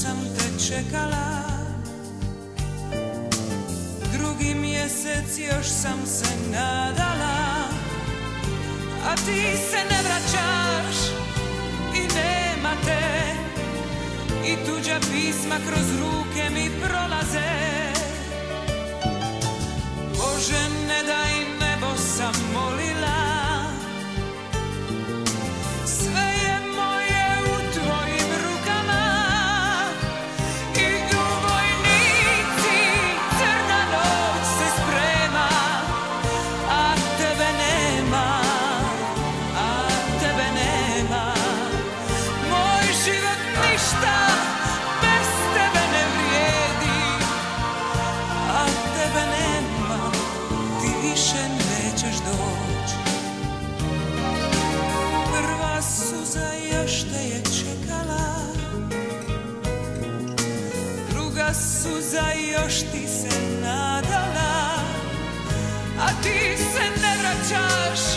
sam te čekala. Drugi mjesec još sam se nadala. A ti se ne vraćaš i nema te I tuđa pisma kroz ruke mi prolaze. Suza još ti se nadala A ti se ne vraćaš.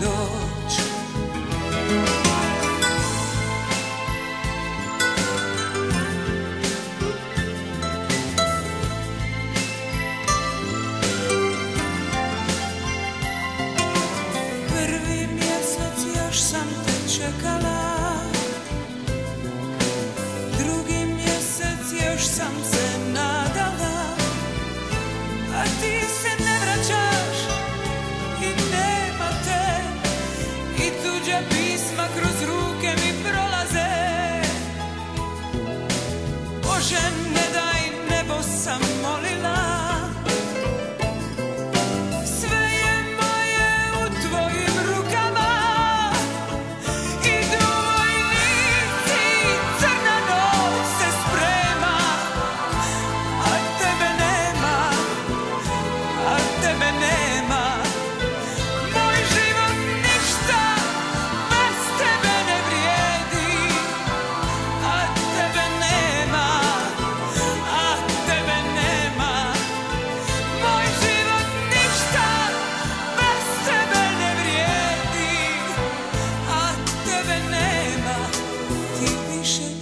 door. kroz ruke mi prolaze. Bože ne daj nebo sam molila. should